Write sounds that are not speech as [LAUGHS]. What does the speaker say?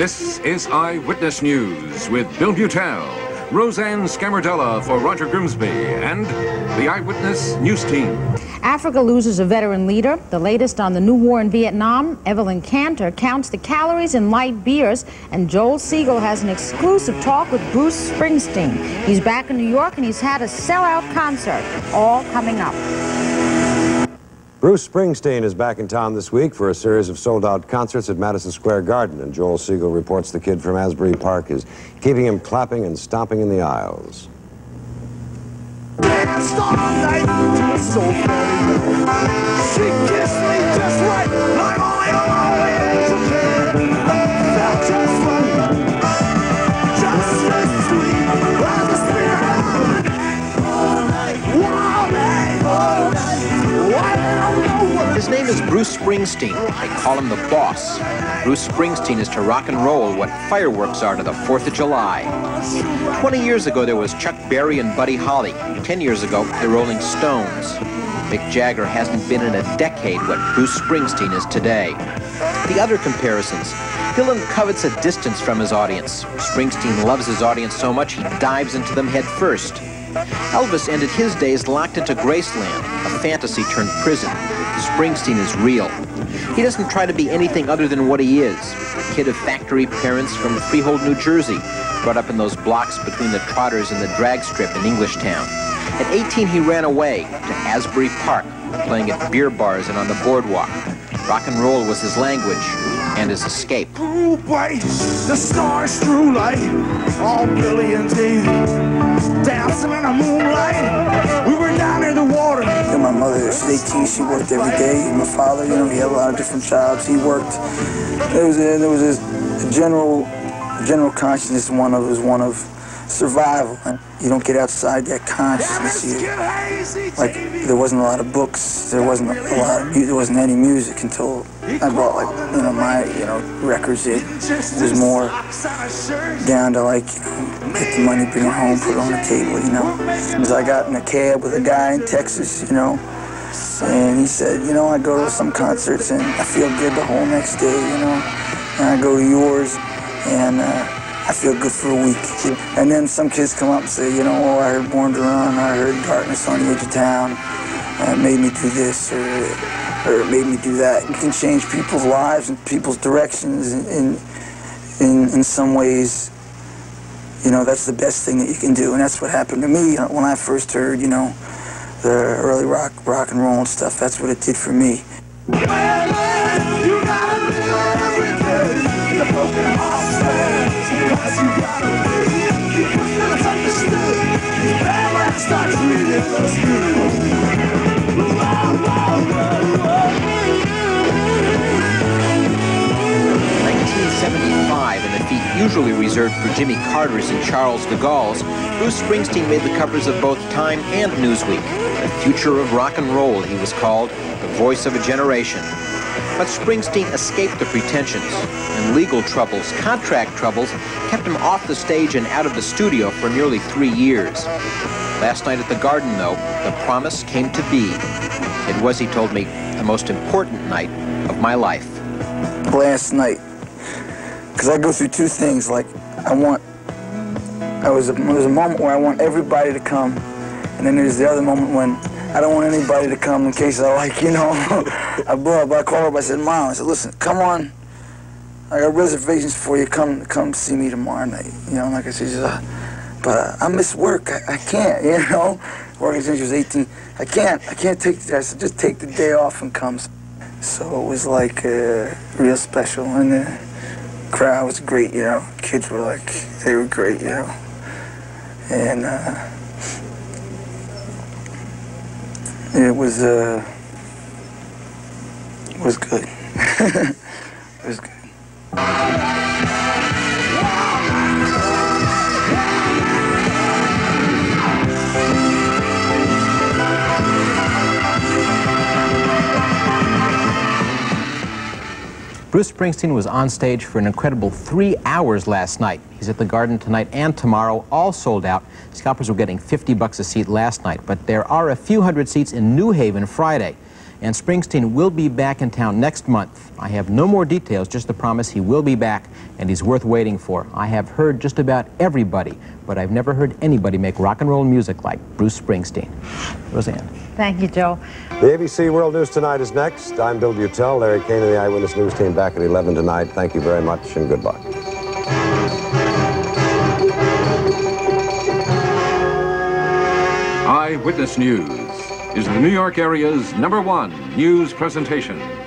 This is Eyewitness News with Bill Beutel, Rose Ann Scamardella for Roger Grimsby, and the Eyewitness News Team. Africa loses a veteran leader. The latest on the new war in Vietnam, Evelyn Kanter counts the calories in light beers, and Joel Siegel has an exclusive talk with Bruce Springsteen. He's back in New York and he's had a sellout concert, all coming up. Bruce Springsteen is back in town this week for a series of sold-out concerts at Madison Square Garden, and Joel Siegel reports the kid from Asbury Park is keeping him clapping and stomping in the aisles. So is Bruce Springsteen. They call him the boss. Bruce Springsteen is to rock and roll what fireworks are to the 4th of July. 20 years ago, there was Chuck Berry and Buddy Holly. 10 years ago, the Rolling Stones. Mick Jagger hasn't been in a decade what Bruce Springsteen is today. The other comparisons. Dylan covets a distance from his audience. Springsteen loves his audience so much he dives into them head first. Elvis ended his days locked into Graceland, a fantasy turned prison. Springsteen is real. He doesn't try to be anything other than what he is. A kid of factory parents from Freehold, New Jersey, brought up in those blocks between the Trotters and the drag strip in Englishtown. At 18, he ran away to Asbury Park, playing at beer bars and on the boardwalk. Rock and roll was his language and his escape. Ooh, boy, the stars strew light, all brilliant day, dancing in the moonlight. We were down near the water. And my mother, she's 18, she worked every day. And my father, you know, he had a lot of different jobs. He worked. There was a, there was a, a general general consciousness. One of was one of survival. And you don't get outside that consciousness. You, like there wasn't a lot of books. There wasn't a lot. Of, there wasn't any music until I bought like you know my you know records. It was more down to like you know get the money, bring it home, put it on the table. You know, because I got in a cab with a guy in Texas. You know. And he said, you know, I go to some concerts and I feel good the whole next day, you know. And I go to yours and uh, I feel good for a week. And then some kids come up and say, you know, oh, I heard Born to Run, I heard Darkness on the Edge of Town. Uh, it made me do this or, or it made me do that. You can change people's lives and people's directions in, in, in some ways. You know, that's the best thing that you can do. And that's what happened to me when I first heard, you know, the early rock, rock and roll and stuff. That's what it did for me. Stands. Cause you gotta live. Because it's understood. Bad man starts reading the spirit. Wow, wow, wow, 1975, in a feat usually reserved for Jimmy Carter's and Charles de Gaulle's, Bruce Springsteen made the covers of both Time and Newsweek. The future of rock and roll, he was called, the voice of a generation. But Springsteen escaped the pretensions, and legal troubles, contract troubles, kept him off the stage and out of the studio for nearly three years. Last night at the Garden, though, the promise came to be. It was, he told me, the most important night of my life. last night because I go through two things. Like I want, I was a, there's a moment where I want everybody to come, and then there's the other moment when I don't want anybody to come in case I like, you know, [LAUGHS] I blow up. I call her up. I said, Mom, I said, listen, come on. I got reservations for you. Come, come see me tomorrow night. You know, like I said, said, uh, but uh, I miss work. I, I can't, [LAUGHS] you know. Working since she was 18. I can't. I can't take. I said, just take the day off and come. So it was like uh, real special, and the crowd was great. You know, kids were like, they were great. You know, and uh, it was uh, was good. it was good. [LAUGHS] Bruce Springsteen was on stage for an incredible three hours last night. He's at the Garden tonight and tomorrow, all sold out. Scalpers were getting 50 bucks a seat last night, but there are a few hundred seats in New Haven Friday. And Springsteen will be back in town next month. I have no more details, just the promise he will be back, and he's worth waiting for. I have heard just about everybody, but I've never heard anybody make rock and roll music like Bruce Springsteen. Rose Ann. Thank you, Joe. The ABC World News Tonight is next. I'm Bill Beutel, Larry Kane and the Eyewitness News team back at 11 tonight. Thank you very much and good luck. Eyewitness News is the New York area's number one news presentation.